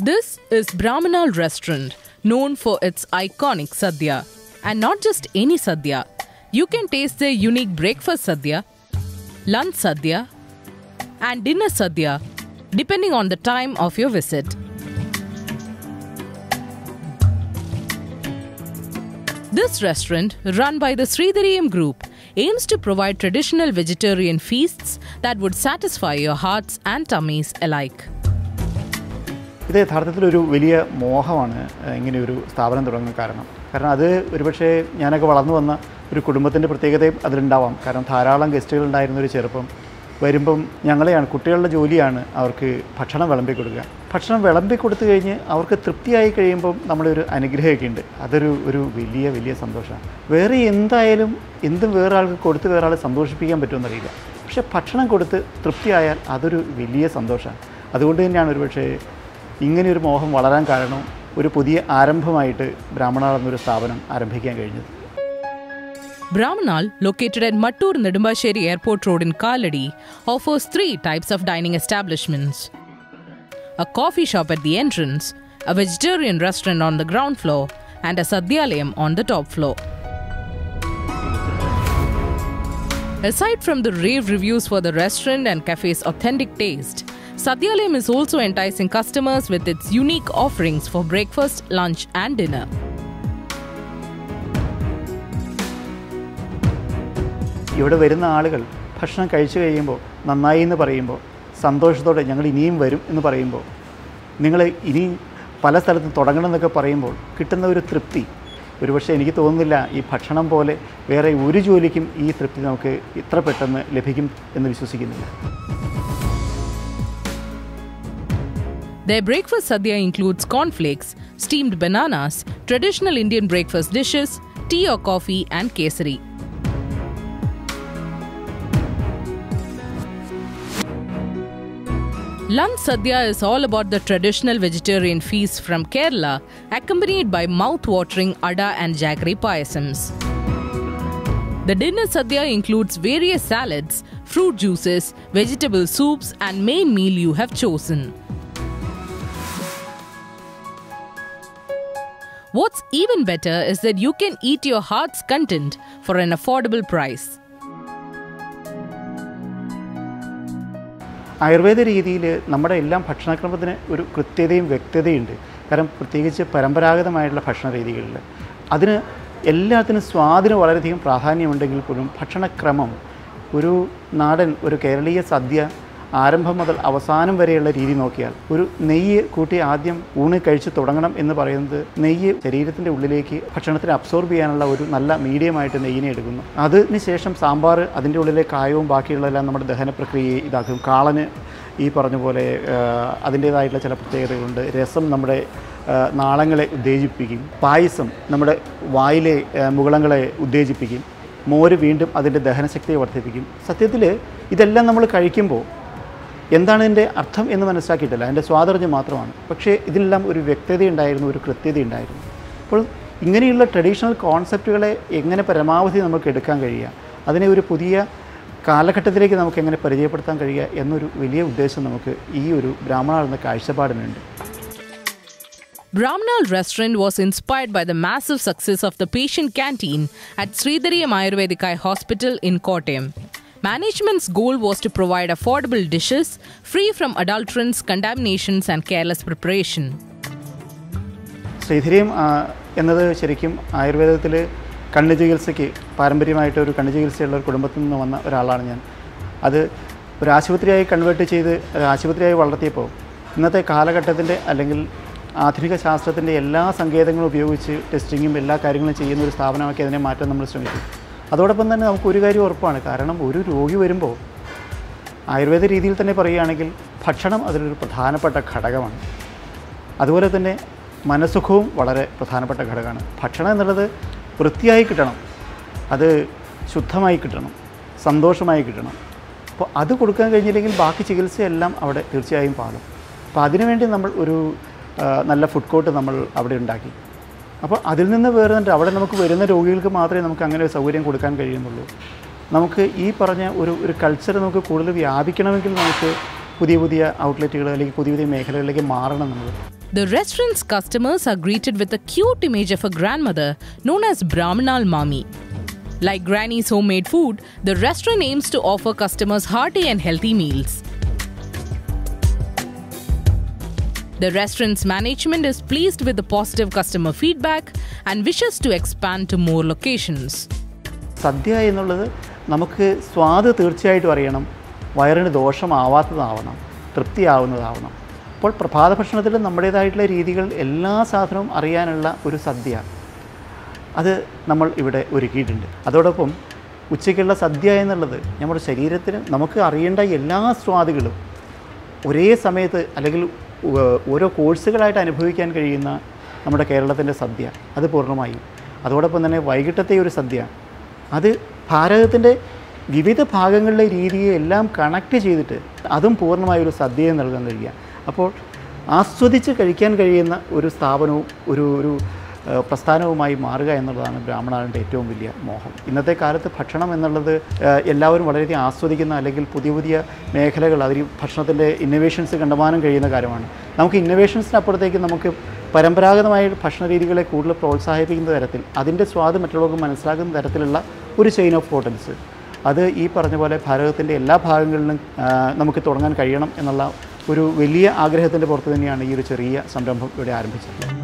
This is Brahmanal restaurant, known for its iconic sadhya. And not just any sadhya. You can taste their unique breakfast sadhya, lunch sadhya, and dinner sadhya, depending on the time of your visit. This restaurant, run by the Sridhariyam Group, aims to provide traditional vegetarian feasts that would satisfy your hearts and tummies alike. ഇത് യഥാർത്ഥത്തിൽ ഒരു വലിയ മോഹമാണ് ഇങ്ങനെ ഒരു സ്ഥാപനം തുടങ്ങാൻ കാരണം. കാരണം അത് ഒരുപക്ഷെ ഞാനൊക്കെ വളർന്നു വന്ന ഒരു കുടുംബത്തിന്റെ പ്രത്യേകതയും അതിലുണ്ടാവാം. കാരണം ധാരാളം ഗസ്റ്റുകൾ ഉണ്ടായിരുന്ന ഒരു ചെറുപ്പം വരുമ്പം ഞങ്ങളെയാണ് കുട്ടികളുടെ ജോലിയാണ് അവർക്ക് ഭക്ഷണം വിളമ്പി കൊടുക്കുക. ഭക്ഷണം വിളമ്പി കൊടുത്തു കഴിഞ്ഞ് അവർക്ക് തൃപ്തിയായി കഴിയുമ്പം നമ്മളൊരു അനുഗ്രഹമൊക്കെ ഉണ്ട്. അതൊരു ഒരു വലിയ വലിയ സന്തോഷമാണ്. വേറെ എന്തായാലും എന്തും വേറെ ആൾക്ക് കൊടുത്ത് വേറെ ആളെ സന്തോഷിപ്പിക്കാൻ പറ്റുമെന്നറിയില്ല. പക്ഷേ ഭക്ഷണം കൊടുത്ത് തൃപ്തിയായാൽ അതൊരു വലിയ സന്തോഷമാണ്. അതുകൊണ്ട് തന്നെയാണ് ഒരുപക്ഷേ ഇങ്ങനെയൊരു മോഹം വളരാൻ കാരണം ഒരു പുതിയ ആരംഭമായിട്ട് ബ്രാഹ്മണ എന്നൊരു സ്ഥാപനം ആരംഭിക്കാൻ കഴിഞ്ഞത് Brahmanal, located at Mattur Nedumbasheri Airport Road in Kaladi, offers three types of dining establishments a coffee shop at the entrance, a vegetarian restaurant on the ground floor, and a sadhyalayam on the top floor. Aside from the rave reviews for the restaurant and cafe's authentic taste, Sadhyalayam is also enticing customers with its unique offerings for breakfast, lunch, and dinner. ഇവിടെ വരുന്ന ആളുകൾ ഭക്ഷണം കഴിച്ചു കഴിയുമ്പോൾ നന്നായി എന്ന് പറയുമ്പോൾ സന്തോഷത്തോടെ ഞങ്ങൾ ഇനിയും വരും എന്ന് പറയുമ്പോൾ നിങ്ങൾ ഇനി പല സ്ഥലത്തും തുടങ്ങണം എന്നൊക്കെ പറയുമ്പോൾ കിട്ടുന്ന ഒരു തൃപ്തി ഒരുപക്ഷെ എനിക്ക് തോന്നുന്നില്ല ഈ ഭക്ഷണം പോലെ വേറെ ഒരു ജോലിക്കും ഈ തൃപ്തി നമുക്ക് ഇത്ര പെട്ടെന്ന് ലഭിക്കും എന്ന് വിശ്വസിക്കുന്നില്ല Their breakfast sadhya includes cornflakes, steamed bananas, traditional Indian breakfast dishes, tea or coffee, and kesari. Lunch sadhya is all about the traditional vegetarian feast from Kerala, accompanied by mouth-watering ada and jaggery payasams. The dinner sadhya includes various salads, fruit juices, vegetable soups, and main meal you have chosen. What's even better is that you can eat your heart's content for an affordable price. Ayurveda രീതിയിൽ നമ്മുടെ എല്ലാം ഭക്ഷണക്രമത്തിന് ഒരു കൃത്യതയും വ്യക്തതയുണ്ട് കാരണം പ്രത്യേകിച്ച് പരമ്പരാഗതമായിട്ടുള്ള ഭക്ഷണ രീതികളിൽ അതിന് എല്ലാത്തിനും സ്വാദിന് വളരെയധികം പ്രാധാന്യമുണ്ടെങ്കിൽ പോലും ഭക്ഷണക്രമം ഒരു നാടൻ ഒരു കേരളീയ സദ്യ ആരംഭം മുതൽ അവസാനം വരെയുള്ള രീതി നോക്കിയാൽ ഒരു നെയ്യ് കൂട്ടി ആദ്യം ഊണ് കഴിച്ച് തുടങ്ങണം എന്ന് പറയുന്നത് നെയ്യ് ശരീരത്തിന്റെ ഉള്ളിലേക്ക് ഭക്ഷണത്തിന് അബ്സോർബ് ചെയ്യാനുള്ള ഒരു നല്ല മീഡിയമായിട്ട് നെയ്യിനെ എടുക്കുന്നു. അതിന് ശേഷം സാമ്പാർ അതിന്റെ ഉള്ളിലെ കായവും ബാക്കിയുള്ളതെല്ലാം നമ്മുടെ ദഹന പ്രക്രിയയെ ഇതാക്കും. കാളന് ഈ പറഞ്ഞ പോലെ അതിന്റേതായിട്ടുള്ള ചില പ്രത്യേകതകളുണ്ട്. രസം നമ്മുടെ നാളങ്ങളെ ഉത്തേജിപ്പിക്കും. പായസം നമ്മുടെ വായിലെ മുകളങ്ങളെ ഉത്തേജിപ്പിക്കും. മോര് വീണ്ടും അതിന്റെ ദഹനശക്തിയെ വർദ്ധിപ്പിക്കും. സത്യത്തിൽ ഇതെല്ലാം നമ്മൾ കഴിക്കുമ്പോൾ എന്താണ് ഇതിന്റെ അർത്ഥം എന്ന് മനസ്സിലാക്കിയിട്ടില്ല. അതിന്റെ സ്വാതന്ത്ര്യം മാത്രമാണ്. പക്ഷേ ഇതിനെല്ലാം ഒരു വ്യക്തത ഉണ്ടായിരുന്നു ഒരു കൃത്യത ഉണ്ടായിരുന്നു അപ്പോൾ ഇങ്ങനെയുള്ള ട്രഡീഷണൽ കോൺസെപ്റ്റുകളെ എങ്ങനെ പരമാവധി നമുക്ക് എടുക്കാൻ കഴിയുക അതിനെ ഒരു പുതിയ കാലഘട്ടത്തിലേക്ക് നമുക്ക് എങ്ങനെ പരിചയപ്പെടുത്താൻ കഴിയുക എന്നൊരു വലിയ ഉദ്ദേശം നമുക്ക് ഈ ഒരു ബ്രാഹ്മണ എന്ന കാഴ്ചപ്പാടിനുണ്ട്. Brahmanal restaurant was inspired by the massive success of the patient canteen at Sridhariyam Ayurvedikai Hospital in Kottayam. Management's goal was to provide affordable dishes free from adulterants contaminations, and careless preparation. Sreedhareeyam എന്നത് ശരിക്കും ആയുർവേദത്തിൽ കണ്ണ് ചികിത്സയ്ക്ക് പാരമ്പര്യമായിട്ട് ഒരു കണ്ണ് ചികിത്സയുള്ള ഒരു കുടുംബത്തിൽ നിന്ന് വന്ന ഒരാളാണ് ഞാൻ അത് ഒരു ആശുപത്രിയായി കൺവേർട്ട് ചെയ്ത് ആശുപത്രിയായി വളർത്തിയപ്പോൾ ഇന്നത്തെ കാലഘട്ടത്തിന്റെ അല്ലെങ്കിൽ ആധുനിക ശാസ്ത്രത്തിന്റെ എല്ലാ സങ്കേതങ്ങളും ഉപയോഗിച്ച് ടെസ്റ്റിങ്ങും എല്ലാ കാര്യങ്ങളും ചെയ്യുന്ന ഒരു സ്ഥാപനമാക്കി അതിനെ മാറ്റാൻ നമ്മൾ ശ്രമിച്ചു അതോടൊപ്പം തന്നെ നമുക്ക് ഒരു കാര്യം ഉറപ്പാണ്. കാരണം ഒരു രോഗി വരുമ്പോൾ ആയുർവേദ രീതിയിൽ തന്നെ പറയുകയാണെങ്കിൽ ഭക്ഷണം അതിലൊരു പ്രധാനപ്പെട്ട ഘടകമാണ്. അതുപോലെ തന്നെ മനസ്സുഖവും വളരെ പ്രധാനപ്പെട്ട ഘടകമാണ്. ഭക്ഷണം എന്നുള്ളത് വൃത്തിയായി കിട്ടണം. അത് ശുദ്ധമായി കിട്ടണം. സന്തോഷമായി കിട്ടണം. അപ്പോൾ അത് കൊടുക്കാൻ കഴിഞ്ഞില്ലെങ്കിൽ ബാക്കി ചികിത്സയെല്ലാം അവിടെ തീർച്ചയായും പാടും അപ്പോൾ അതിനുവേണ്ടി നമ്മൾ ഒരു നല്ല ഫുഡ് കോർട്ട് നമ്മൾ അവിടെ ഉണ്ടാക്കി. അപ്പോൾ അതിൽ നിന്ന് വേറെ തന്നെ അവിടെ നമുക്ക് വരുന്ന രോഗികൾക്ക് മാത്രമേ നമുക്ക് അങ്ങനെ ഒരു സൗകര്യം കൊടുക്കാൻ കഴിയുന്നുള്ളൂ നമുക്ക് ഈ പറഞ്ഞ ഒരു ഒരു കൾച്ചർ നമുക്ക് കൂടുതൽ വ്യാപിക്കണമെങ്കിൽ നമുക്ക് പുതിയ പുതിയ ഔട്ട്ലെറ്റുകൾ അല്ലെങ്കിൽ പുതിയ പുതിയ മേഖലകളിലേക്ക് മാറണം നമ്മൾ The restaurant's customers are greeted with a cute image of a grandmother known as Brahmanal Mami. Like Granny's homemade food, the restaurant aims to offer customers hearty and healthy meals. The restaurant's management is pleased with the positive customer feedback and wishes to expand to more locations. സദ്യ എന്നുള്ളത് നമുക്ക് സ്വാദ് തീർച്ചയായിട്ടും അറിയണം. വയറിന് ദോഷമാവാത്തതാവണം. തൃപ്തിയാവുന്നതാവണം. അപ്പോൾ പ്രഭാത ഭക്ഷണത്തിൽ നമ്മുടേതായിട്ടുള്ള രീതികൾ എല്ലാ സാധനവും അറിയാനുള്ള ഒരു സദ്യ അത് നമ്മൾ ഇവിടെ ഒരുക്കിയിട്ടുണ്ട്. അതോടൊപ്പം ഉച്ചയ്ക്കുള്ള സദ്യ എന്നുള്ളത് നമ്മുടെ ശരീരത്തിന് നമുക്ക് അറിയേണ്ട എല്ലാ സ്വാദുകളും ഒരേ സമയത്ത് അല്ലെങ്കിൽ ഓരോ കോഴ്സുകളായിട്ട് അനുഭവിക്കാൻ കഴിയുന്ന നമ്മുടെ കേരളത്തിന്റെ സദ്യ അത് പൂർണമായി. അതോടൊപ്പം തന്നെ വൈകിട്ടത്തെ ഒരു സദ്യ അത് ഭാരതത്തിന്റെ വിവിധ ഭാഗങ്ങളിലെ രീതിയെ എല്ലാം കണക്ട് ചെയ്തിട്ട് അതും പൂർണമായ ഒരു സദ്യയെ നൽകാൻ കഴിയുക. അപ്പോൾ ആസ്വദിച്ച് കഴിക്കാൻ കഴിയുന്ന ഒരു സ്ഥാപനവും ഒരു ഒരു പ്രസ്ഥാനവുമായി മാറുക എന്നുള്ളതാണ് ബ്രാഹ്മണാളിന്റെ ഏറ്റവും വലിയ മോഹം. ഇന്നത്തെ കാലത്ത് ഭക്ഷണം എന്നുള്ളത് എല്ലാവരും വളരെയധികം ആസ്വദിക്കുന്ന അല്ലെങ്കിൽ പുതിയ പുതിയ മേഖലകൾ അതിൽ ഭക്ഷണത്തിന്റെ ഇന്നോവേഷൻസ് കണ്ടമാനം കഴിയുന്ന കാര്യമാണ്. നമുക്ക് ഇന്നോവേഷൻസിനപ്പുറത്തേക്ക് നമുക്ക് പരമ്പരാഗതമായ ഭക്ഷണ രീതികളെ കൂടുതൽ പ്രോത്സാഹിപ്പിക്കുന്ന തരത്തിൽ അതിന്റെ സ്വാദ് മറ്റുള്ളവർക്ക് മനസ്സിലാക്കുന്ന തരത്തിലുള്ള ഒരു ചെയിൻ ഓഫ് ഹോട്ടൽസ് അത് ഈ പറഞ്ഞ പോലെ ഭാരതത്തിന്റെ എല്ലാ ഭാഗങ്ങളിലും നമുക്ക് തുടങ്ങാൻ കഴിയണം എന്നുള്ള ഒരു വലിയ ആഗ്രഹത്തിന്റെ പുറത്ത് തന്നെയാണ് ഈ ഒരു ചെറിയ സംരംഭം ഇവിടെ ആരംഭിച്ചത്.